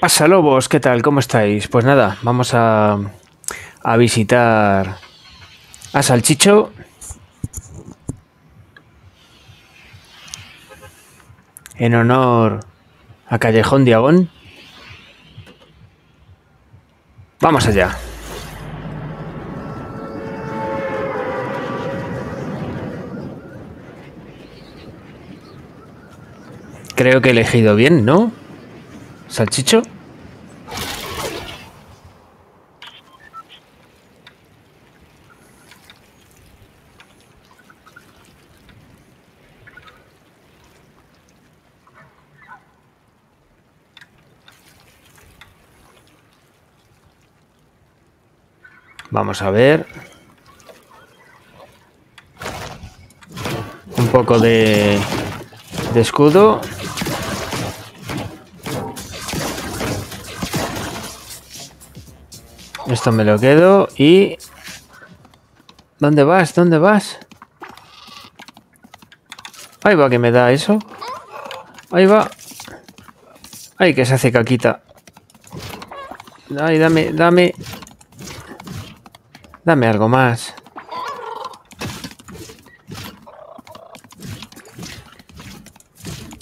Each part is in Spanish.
¿Qué pasa, lobos? ¿Qué tal? ¿Cómo estáis? Pues nada, vamos a, a visitar a Salchicho. En honor a Callejón Diagón. Vamos allá. Creo que he elegido bien, ¿no? Salchicho. Vamos a ver. Un poco de, de escudo. Esto me lo quedo y... ¿Dónde vas? ¿Dónde vas? Ahí va que me da eso. Ahí va. Ay, que se hace caquita. Ay, dame, dame. Dame algo más.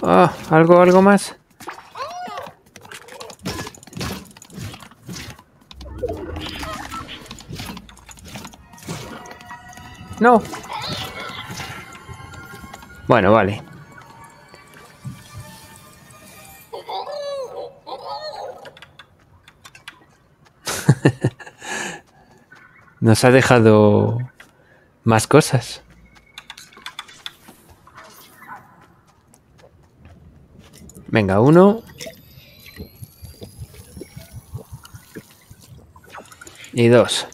Ah, algo, algo más. No. Bueno, vale. Nos ha dejado más cosas. Venga, uno. Y dos.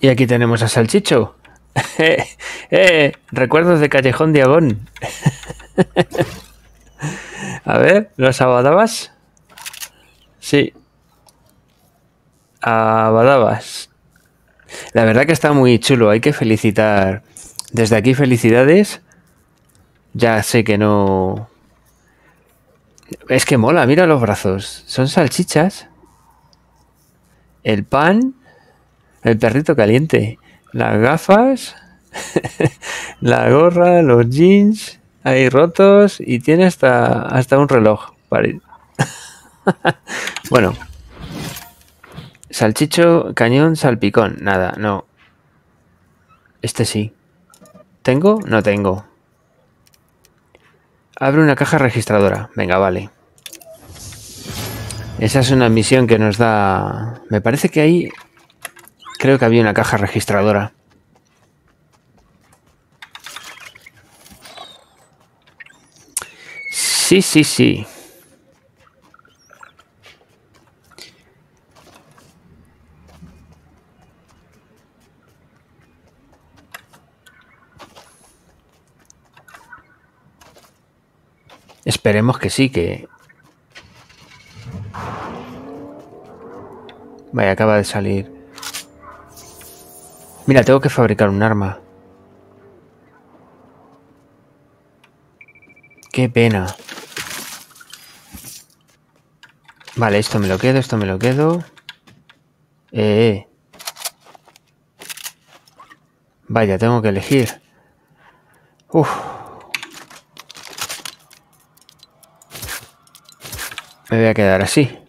Y, aquí tenemos a Salchicho. eh, recuerdos de Callejón Diagón. a ver, ¿los abadabas? Sí. Abadabas. La verdad que está muy chulo, hay que felicitar. Desde aquí felicidades. Ya sé que no... Es que mola, mira los brazos. Son salchichas el pan, el perrito caliente, las gafas, la gorra, los jeans ahí rotos y tiene hasta, hasta un reloj. bueno, salchicho, cañón, salpicón. Nada, no. Este sí. ¿Tengo? No tengo. Abre una caja registradora. Venga, vale. Esa es una misión que nos da... Me parece que ahí... Creo que había una caja registradora. Sí, sí, sí. Esperemos que sí, que Vaya, acaba de salir. Mira, tengo que fabricar un arma. Qué pena. Vale, esto me lo quedo, esto me lo quedo. Eh. eh. Vaya, tengo que elegir. Uf. Me voy a quedar así.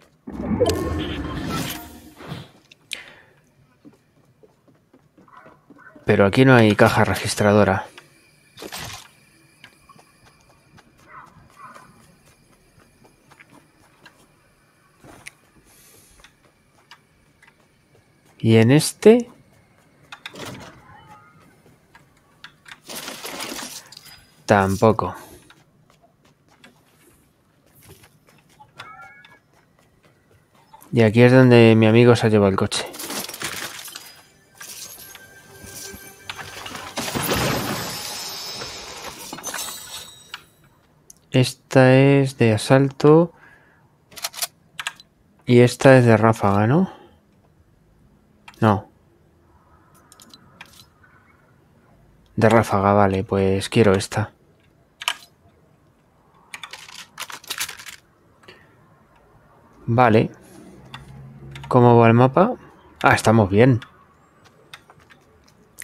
Pero aquí no hay caja registradora. Y en este... Tampoco. Y aquí es donde mi amigo se ha llevado el coche. Esta es de asalto. Y esta es de ráfaga, ¿no? No. De ráfaga, vale, pues quiero esta. Vale. ¿Cómo va el mapa? Ah, estamos bien.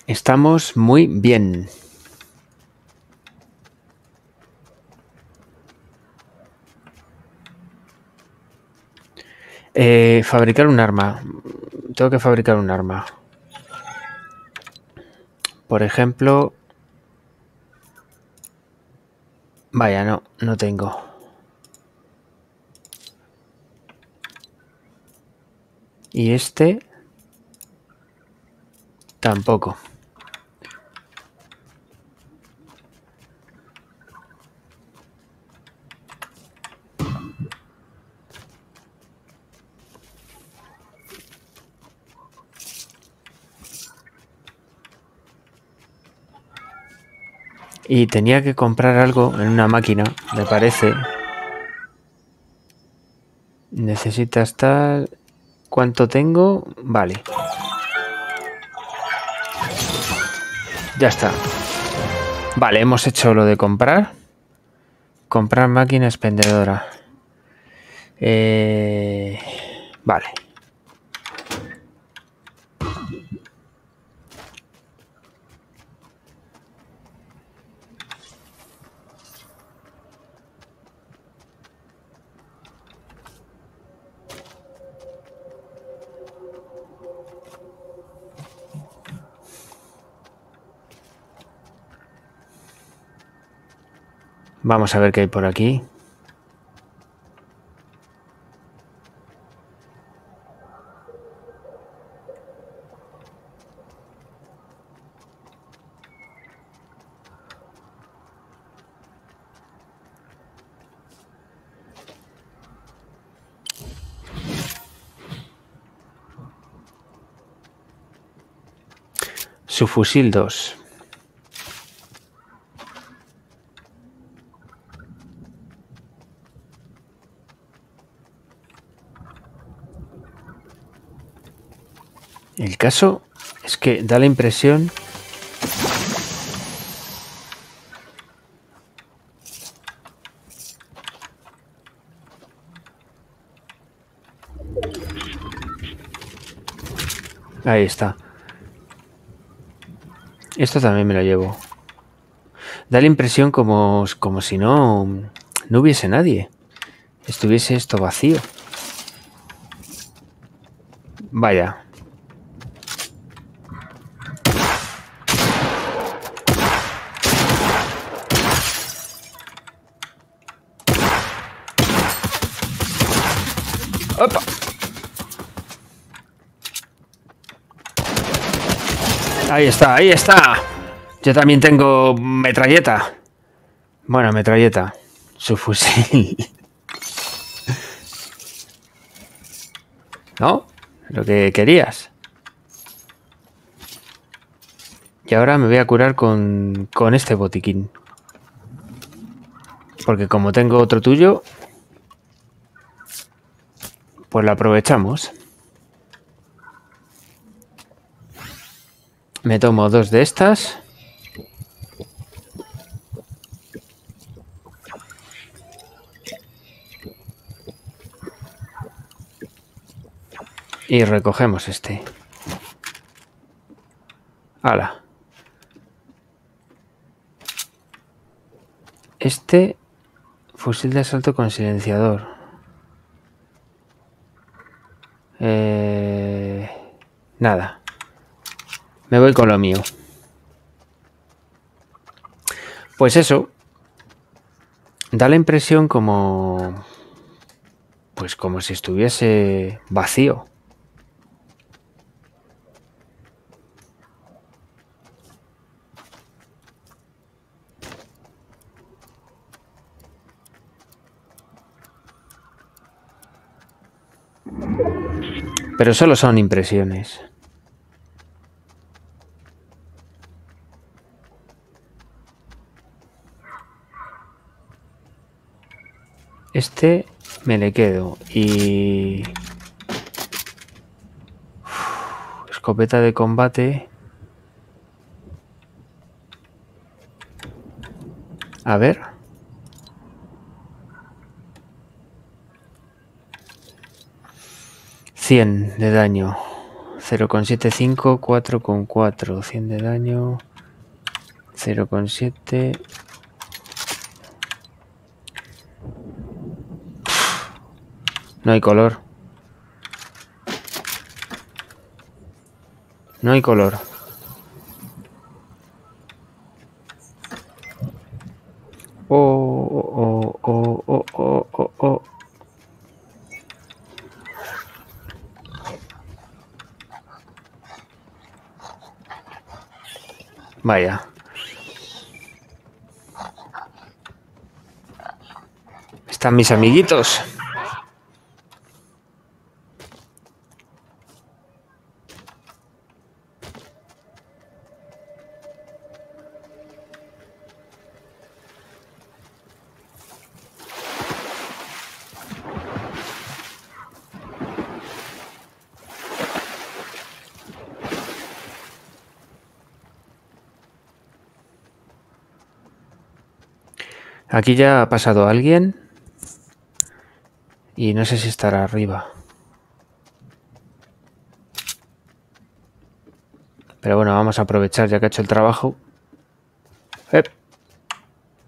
Estamos muy bien. Eh, fabricar un arma. Tengo que fabricar un arma. Por ejemplo... Vaya, no, no tengo. Y este... Tampoco. Y tenía que comprar algo en una máquina, me parece. Necesitas tal... ¿Cuánto tengo? Vale. Ya está. Vale, hemos hecho lo de comprar. Comprar máquina expendedora. Eh, vale. Vamos a ver qué hay por aquí. Su fusil 2. El caso es que da la impresión Ahí está. Esto también me lo llevo. Da la impresión como, como si no, no hubiese nadie. Estuviese esto vacío. Vaya, Ahí está, ahí está. Yo también tengo metralleta. Bueno, metralleta. Su fusil. ¿No? Lo que querías. Y ahora me voy a curar con, con este botiquín. Porque como tengo otro tuyo, pues lo aprovechamos. Me tomo dos de estas. Y recogemos este. Hala. Este fusil de asalto con silenciador. Eh, nada. Me voy con lo mío. Pues eso. Da la impresión como... Pues como si estuviese vacío. Pero solo son impresiones. Este me le quedo. Y... escopeta de combate. A ver. Cien de daño. 0,75, 4,4. 100 de daño. 0,7. No hay color. No hay color. Oh, oh, oh, oh, oh, oh, oh. Vaya. Están mis amiguitos. Aquí ya ha pasado alguien. Y no sé si estará arriba. Pero bueno, vamos a aprovechar ya que ha hecho el trabajo.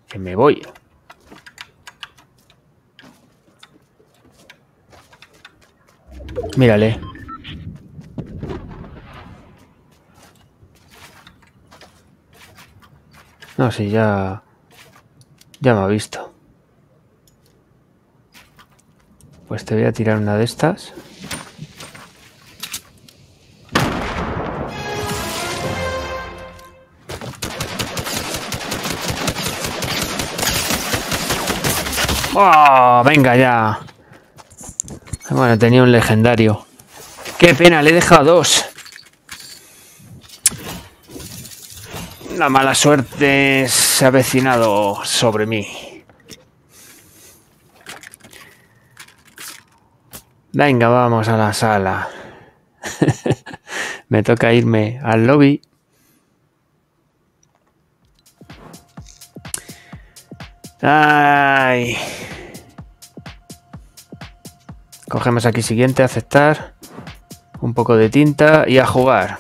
Que me voy. Mírale. No, si ya... Ya me ha visto. Pues te voy a tirar una de estas. ¡Oh! Venga ya. Bueno, tenía un legendario. Qué pena, le he dejado dos. La mala suerte se ha avecinado sobre mí. Venga, vamos a la sala. Me toca irme al lobby. Ay. Cogemos aquí siguiente, aceptar. Un poco de tinta y a jugar.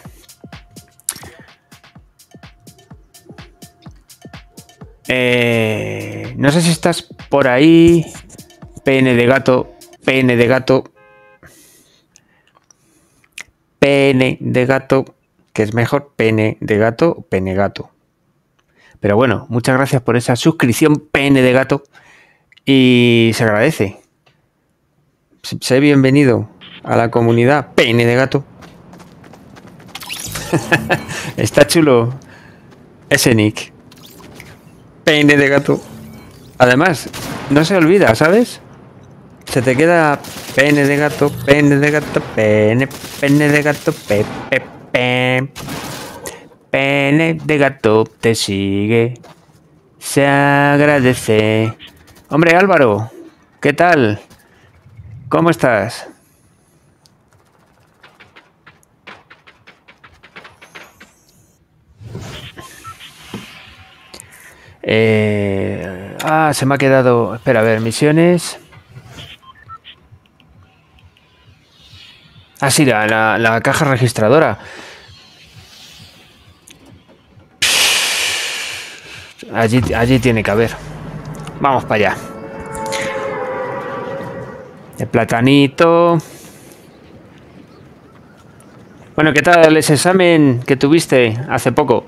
Eh, no sé si estás por ahí. Pene de gato. Pene de gato. Pene de gato. Que es mejor pene de gato o pene gato. Pero bueno, muchas gracias por esa suscripción, pene de gato. Y se agradece. Sé bienvenido a la comunidad pene de gato. Está chulo ese nick. Peine de gato. Además, no se olvida, ¿sabes? Se te queda pene de gato, pene de gato, pene, pene de gato, pe, pe, Pene de gato te sigue. Se agradece. Hombre Álvaro, ¿qué tal? ¿Cómo estás? Eh, ah, se me ha quedado. Espera, a ver, misiones. Ah, sí, la, la, caja registradora. Allí, allí tiene que haber. Vamos para allá. El platanito. Bueno, ¿qué tal ese examen que tuviste hace poco?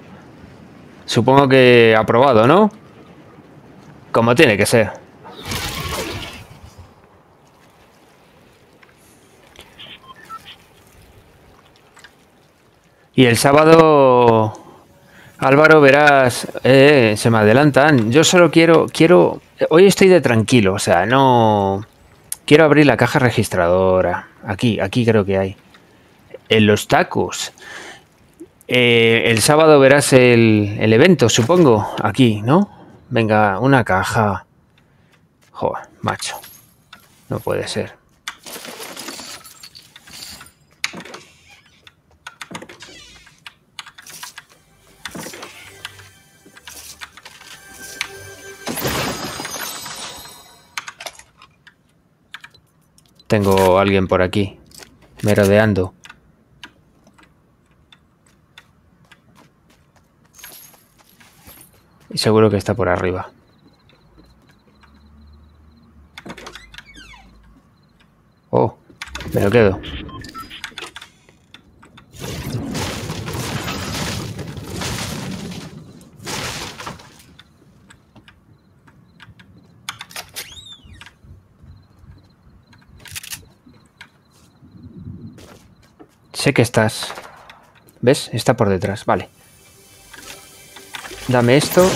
Supongo que aprobado, ¿no? Como tiene que ser. Y el sábado, Álvaro, verás, eh, se me adelantan. Yo solo quiero, quiero, hoy estoy de tranquilo, o sea, no, quiero abrir la caja registradora. Aquí, aquí creo que hay. En los tacos. Eh, el sábado verás el, el, evento, supongo, aquí, ¿no? Venga, una caja. Joder, Macho. No puede ser. Tengo alguien por aquí, merodeando. Y seguro que está por arriba. Oh, me lo quedo. Sé que estás. ¿Ves? Está por detrás. Vale. Dame esto.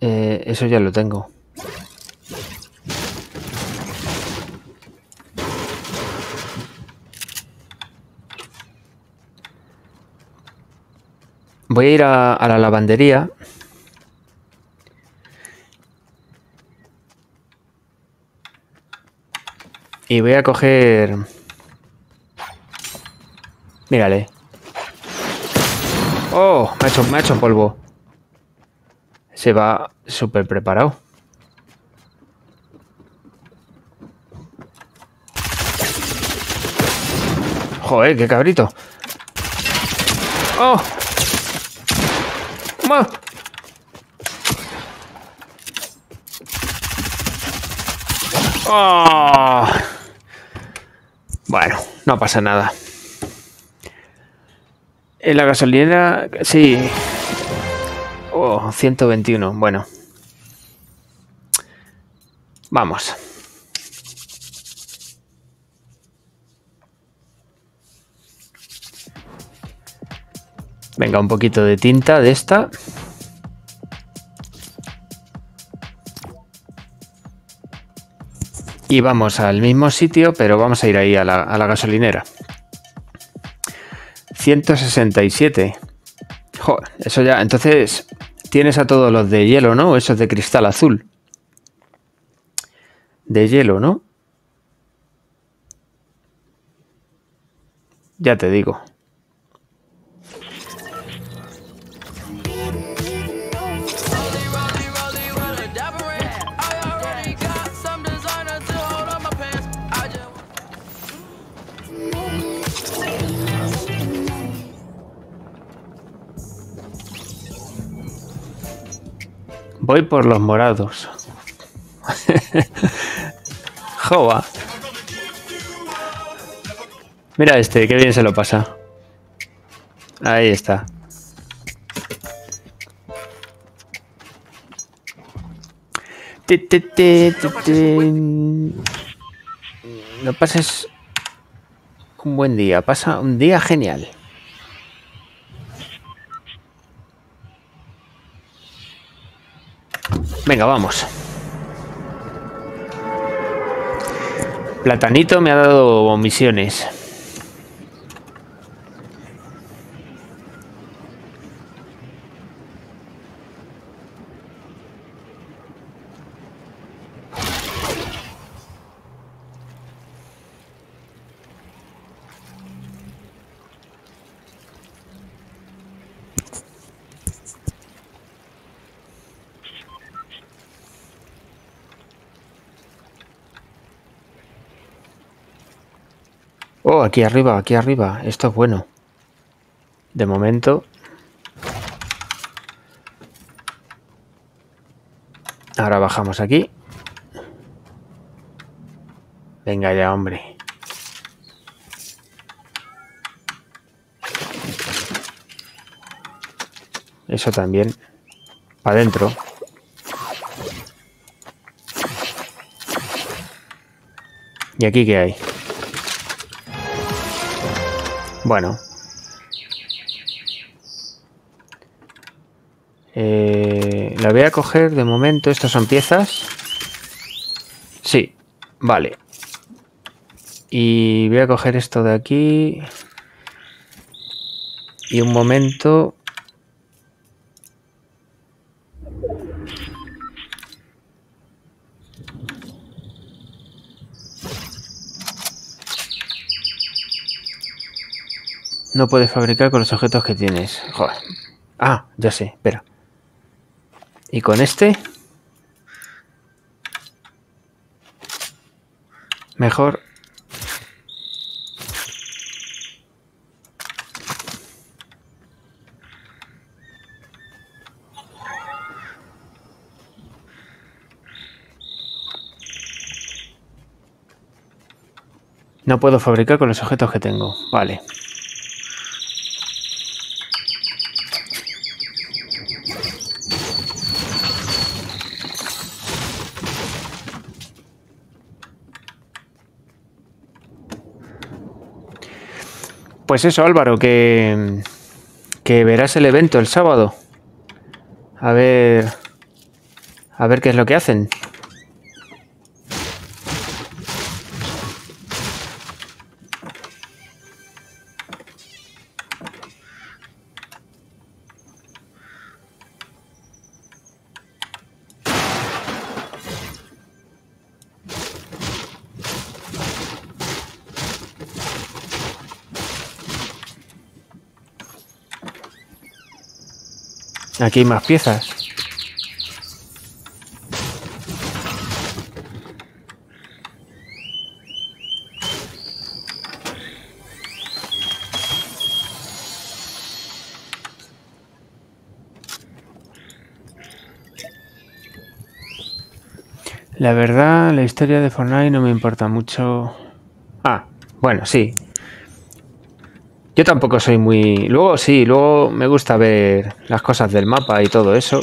Eh, eso ya lo tengo. Voy a ir a, a la lavandería. Y voy a coger... Mírale. Oh, me ha hecho, me ha hecho polvo. Se va súper preparado. Joder, qué cabrito. ¡Oh! ¡Oh! Bueno, no pasa nada. En la gasolinera, sí. Oh, 121. Bueno. Vamos. Venga, un poquito de tinta de esta. Y vamos al mismo sitio, pero vamos a ir ahí a la, a la gasolinera. 167. Joder, eso ya. Entonces, tienes a todos los de hielo, ¿no? Esos de cristal azul. De hielo, ¿no? Ya te digo. Voy por los morados. Joa. Mira este, qué bien se lo pasa. Ahí está. No pases un buen día, pasa un día genial. Venga, vamos. Platanito me ha dado misiones. Oh, aquí arriba, aquí arriba. Esto es bueno. De momento. Ahora bajamos aquí. Venga ya, hombre. Eso también. Para adentro. ¿Y aquí qué hay? Bueno. Eh, la voy a coger de momento. Estas son piezas. Sí, vale. Y voy a coger esto de aquí. Y un momento. No puedes fabricar con los objetos que tienes. Joder. Ah, ya sé, espera. Y con este... Mejor... No puedo fabricar con los objetos que tengo. Vale. Pues eso, Álvaro, que, que verás el evento el sábado. A ver. A ver qué es lo que hacen. Aquí hay más piezas. La verdad, la historia de Fortnite no me importa mucho. Ah, bueno, sí. Yo tampoco soy muy... Luego sí, luego me gusta ver las cosas del mapa y todo eso.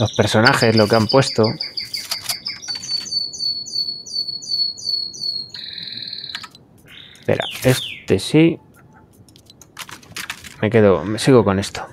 Los personajes, lo que han puesto. Espera, este sí. Me quedo, me sigo con esto.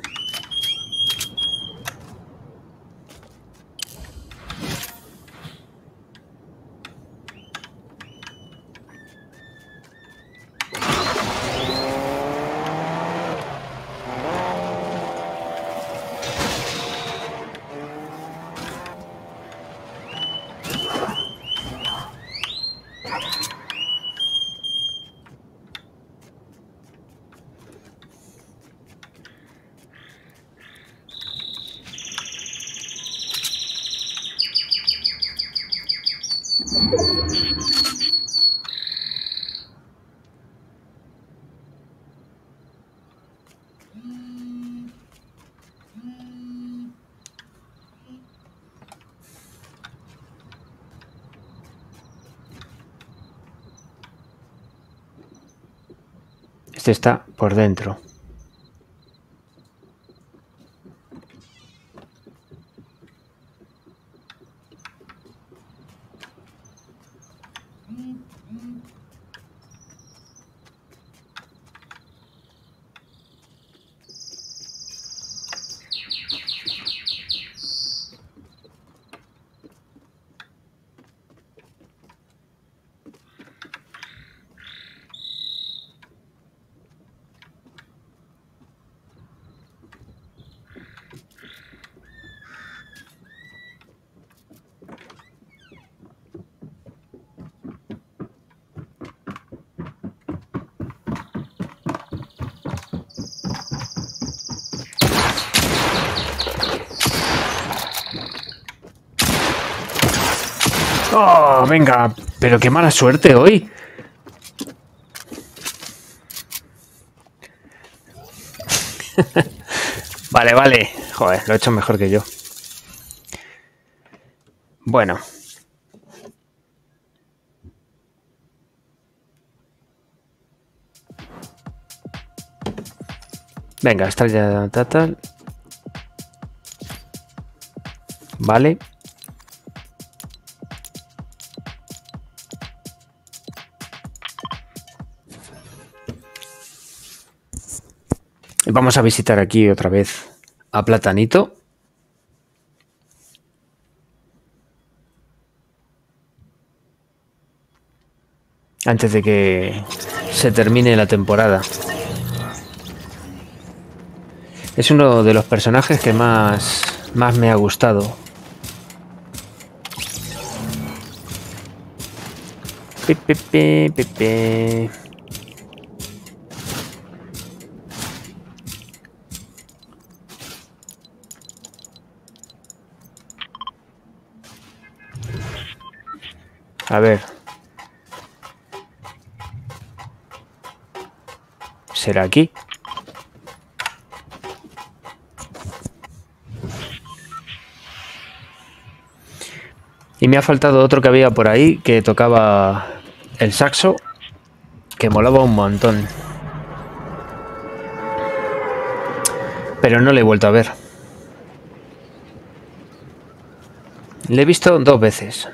Este está por dentro. Oh, venga, pero qué mala suerte hoy. vale, vale. Joder, lo he hecho mejor que yo. Bueno. Venga, estrella tal. Vale. Vamos a visitar aquí otra vez a Platanito. Antes de que se termine la temporada. Es uno de los personajes que más, más me ha gustado. A ver. ¿Será aquí? Y me ha faltado otro que había por ahí que tocaba el saxo, que molaba un montón. Pero no le he vuelto a ver. Le he visto dos veces.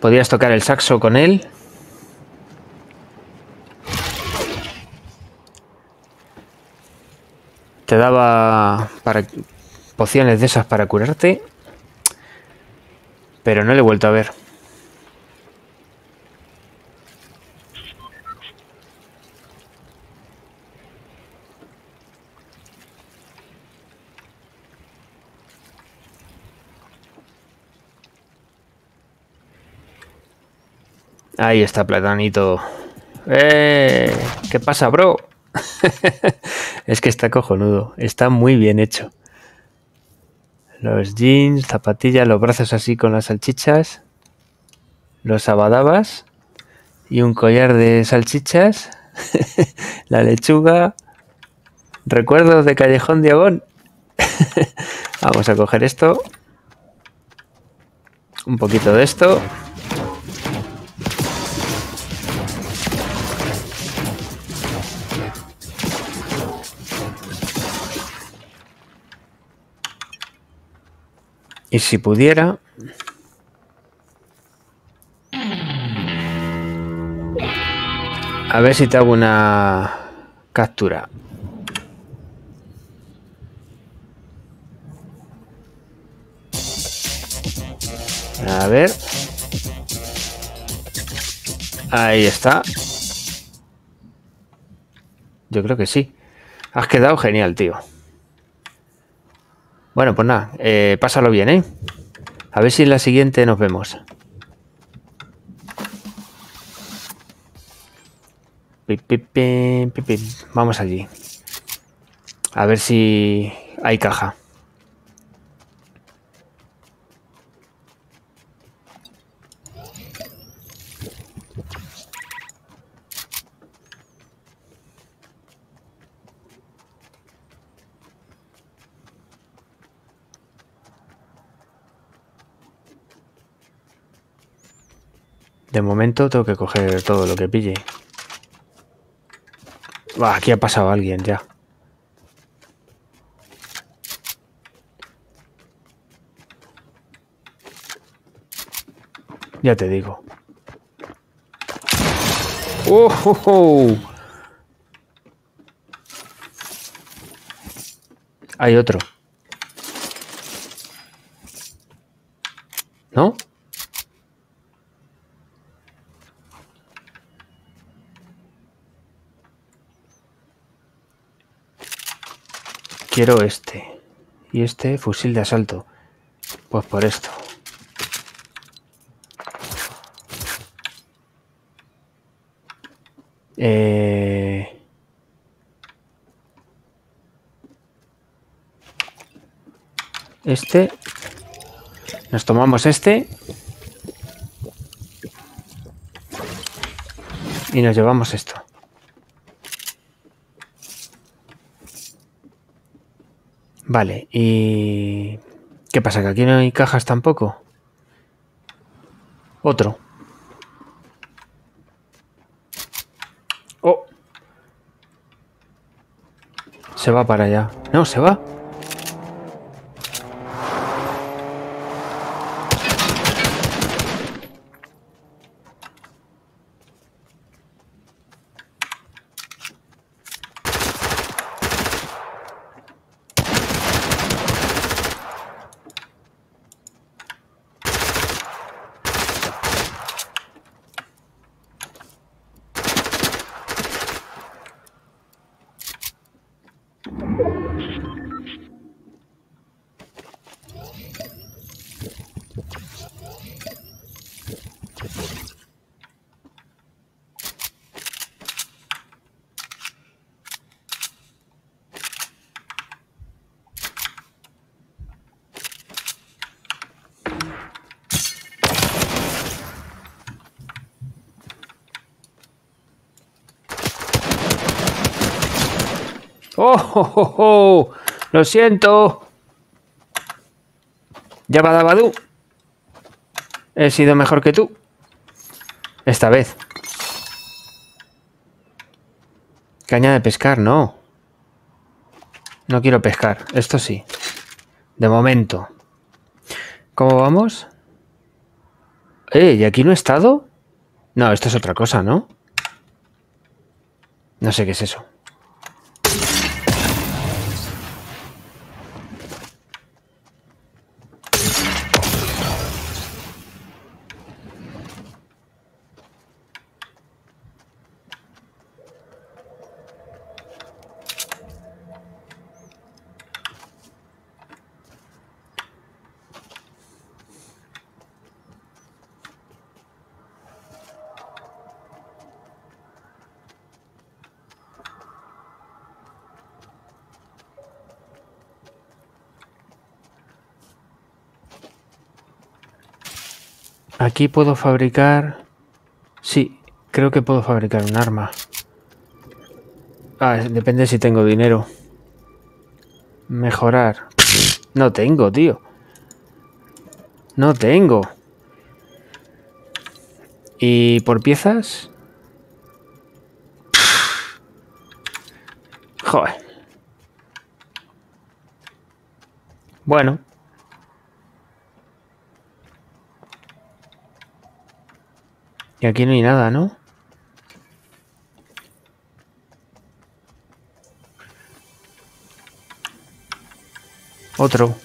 Podías tocar el saxo con él. Te daba pociones de esas para curarte. Pero no le he vuelto a ver. Ahí está Platanito. ¡Eh! ¿Qué pasa, bro? es que está cojonudo. Está muy bien hecho. Los jeans, zapatillas, los brazos así con las salchichas. Los abadabas. Y un collar de salchichas. la lechuga. Recuerdos de Callejón Diagón. Vamos a coger esto. Un poquito de esto. Y si pudiera... A ver si te hago una captura. A ver. Ahí está. Yo creo que sí. Has quedado genial, tío. Bueno, pues nada, eh, pásalo bien, ¿eh? A ver si en la siguiente nos vemos. Vamos allí. A ver si hay caja. De momento tengo que coger todo lo que pille. aquí ha pasado alguien ya. Ya te digo. ¡Oh! oh, oh! Hay otro. ¿No? Quiero este. Y este fusil de asalto. Pues por esto. Eh... Este. Nos tomamos este. Y nos llevamos esto. Vale, y... ¿Qué pasa? ¿Que aquí no hay cajas tampoco? Otro. Oh. Se va para allá. No, se va. ¡Oh, oh, oh, oh! Lo siento. Ya Badabadu. He sido mejor que tú. Esta vez. Caña de pescar, no. No quiero pescar. Esto sí. De momento. ¿Cómo vamos? Eh, ¿y aquí no he estado? No, esto es otra cosa, ¿no? No sé qué es eso. Aquí puedo fabricar... Sí, creo que puedo fabricar un arma. Ah, depende si tengo dinero. Mejorar. No tengo, tío. No tengo. ¿Y por piezas? Joder. Bueno. Aquí no hay nada, ¿no? Otro.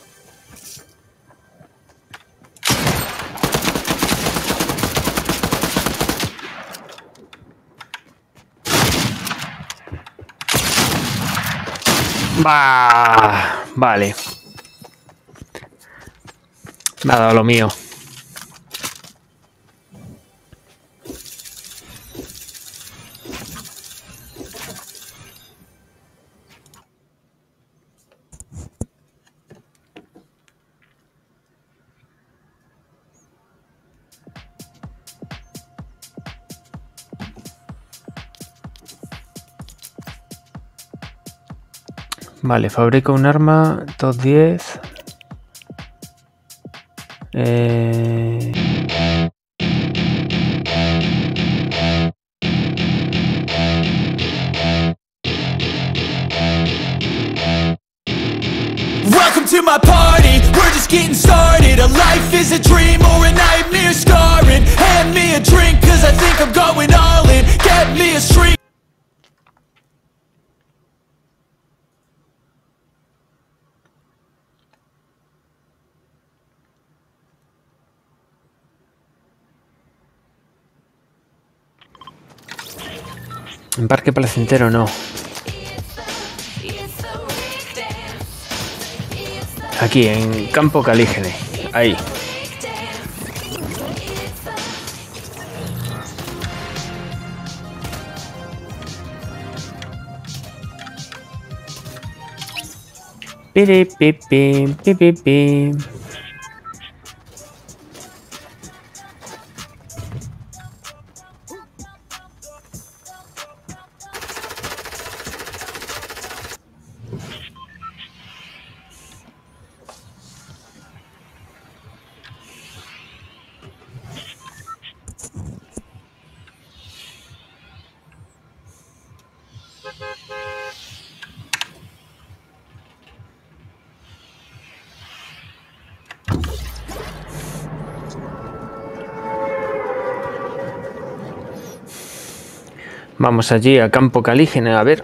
Bah, vale. Me dado lo mío. Vale, fabrico un arma, top 10. Eh... Welcome to my party, we're just getting started. A life is a dream or a nightmare scarring. Hand me a drink cause I think I'm going En Parque Placentero no. Aquí, en Campo Calígene. Ahí. Piri, pi, pi, pi, Vamos allí a Campo Calígene a ver.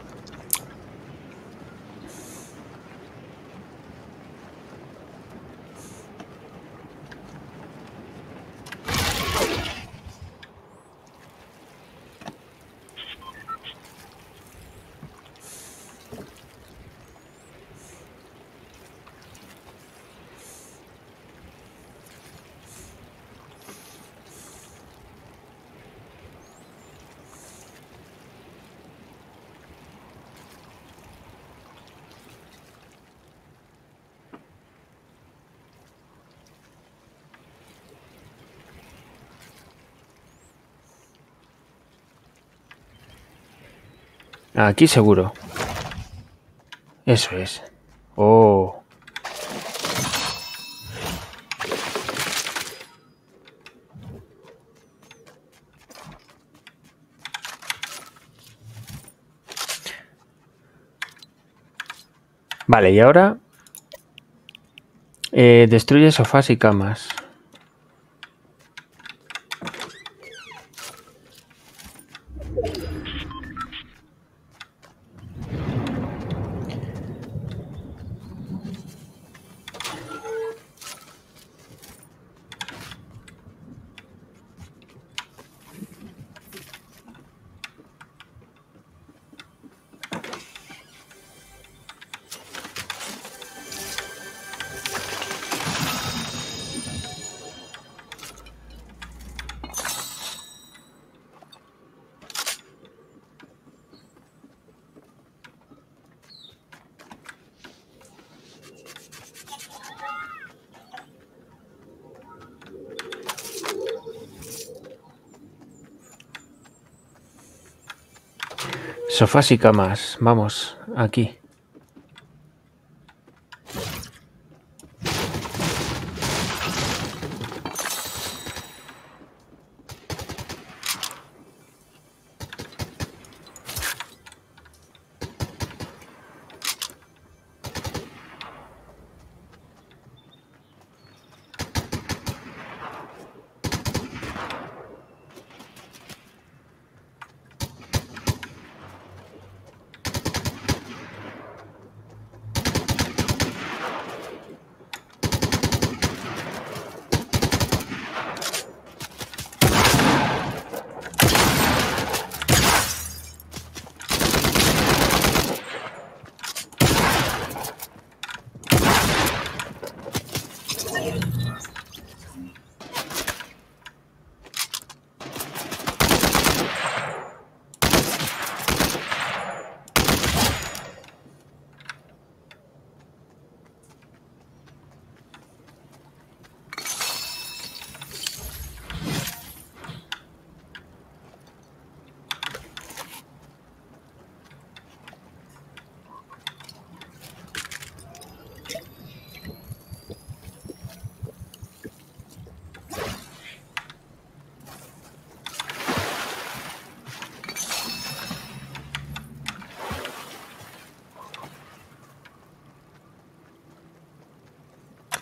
Aquí seguro. Eso es. Oh. Vale, y ahora eh, destruye sofás y camas. Sofás y camas. Vamos, aquí.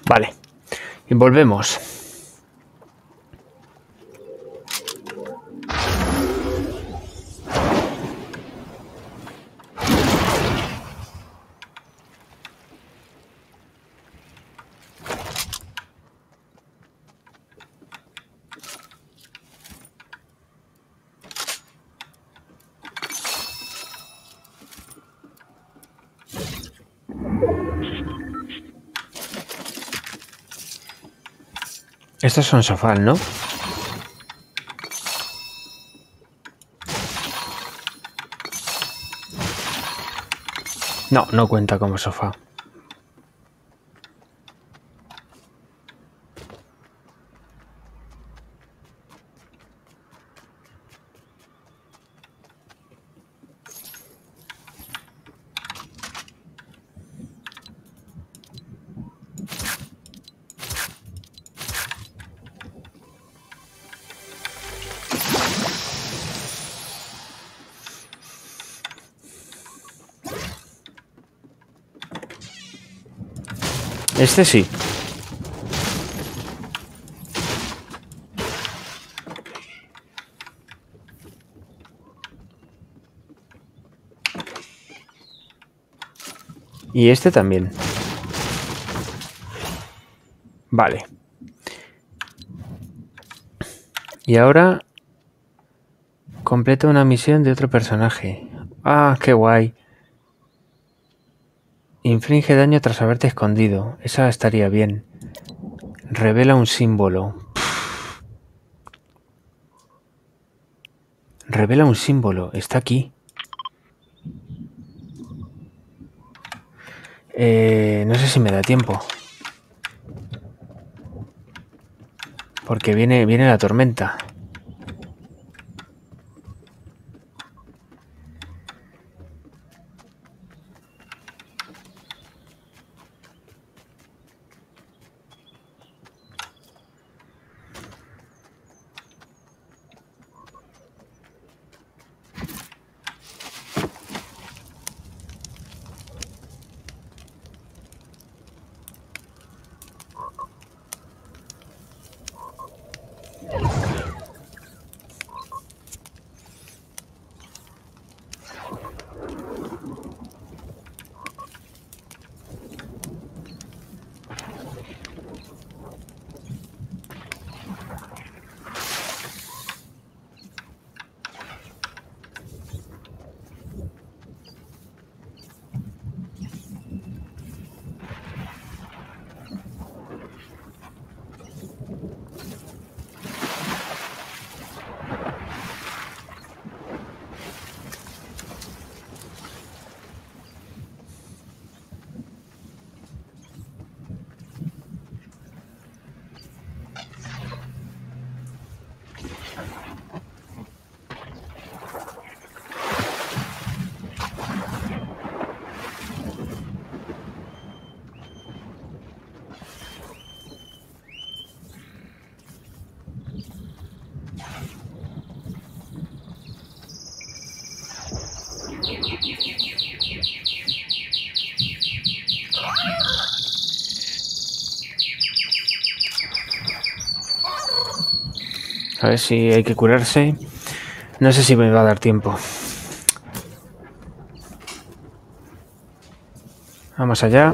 Vale. Y volvemos. Estos son sofás, ¿no? No, no cuenta como sofá. Este sí. Y este también. Vale. Y ahora completa una misión de otro personaje. Ah, qué guay. Inflige daño tras haberte escondido. Esa estaría bien. Revela un símbolo. Revela un símbolo. Está aquí. Eh, no sé si me da tiempo. Porque viene, viene la tormenta. A ver si hay que curarse. No sé si me va a dar tiempo. Vamos allá.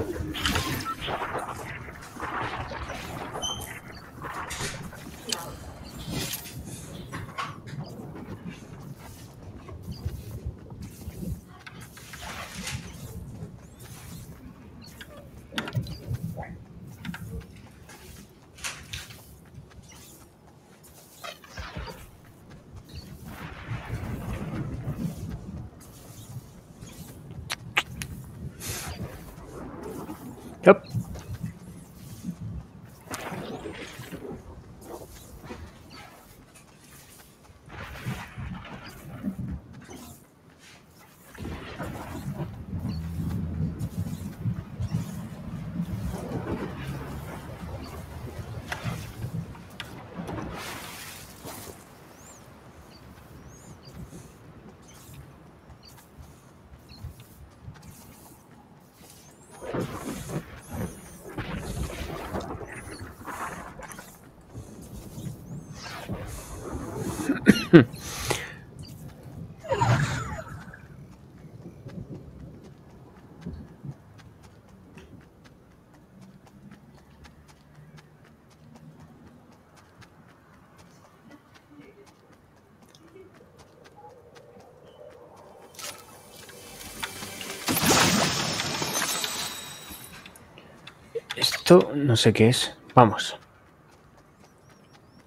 No sé qué es. Vamos.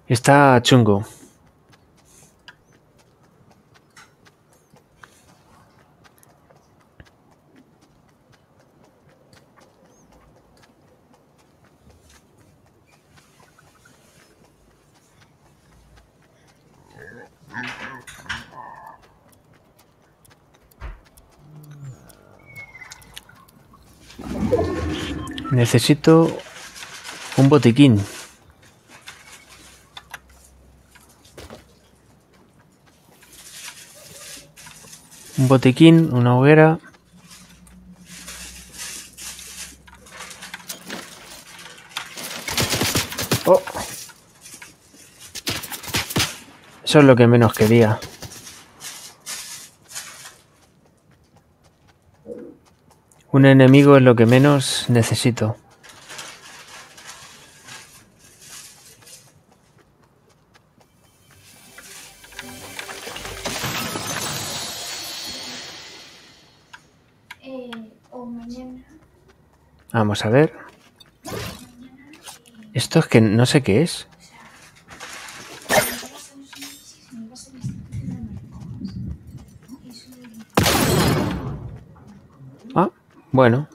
Está chungo. Necesito un botiquín. Un botiquín, una hoguera. Oh. Eso es lo que menos quería. Un enemigo es lo que menos necesito. Eh. Vamos a ver. Esto es que no sé qué es. Ah, bueno. Pero tampoco puedo faltar. Te falta mucho ya. No sé, me falta-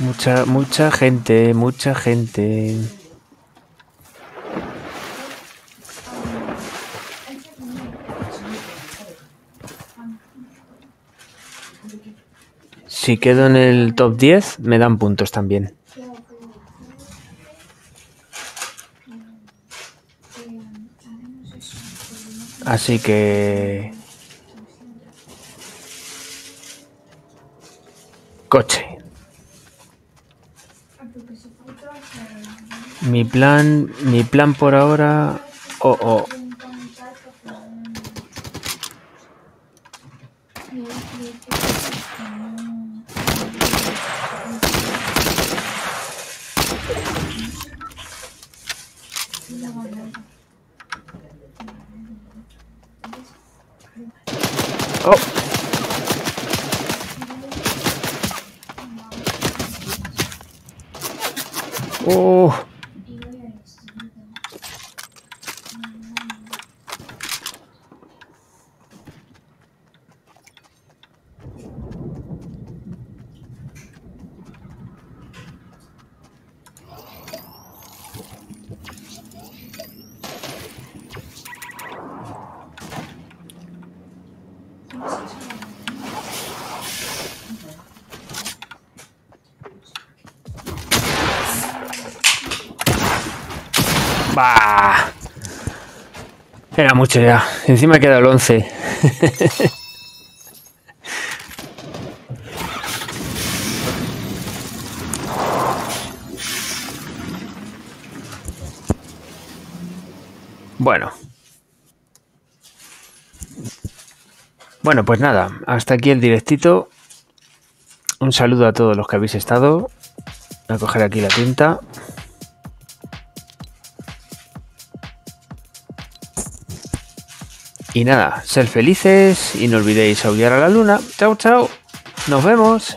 Mucha, mucha gente, mucha gente. Si quedo en el top 10, me dan puntos también. Así que... Coche. Mi plan, mi plan por ahora... Oh, oh. Oh. Bah. Era mucho ya. Encima queda el 11. bueno. Bueno, pues nada, hasta aquí el directito. Un saludo a todos los que habéis estado. Voy a coger aquí la tinta. Y nada, ser felices y no olvidéis aullar a la luna. Chao, chao. Nos vemos.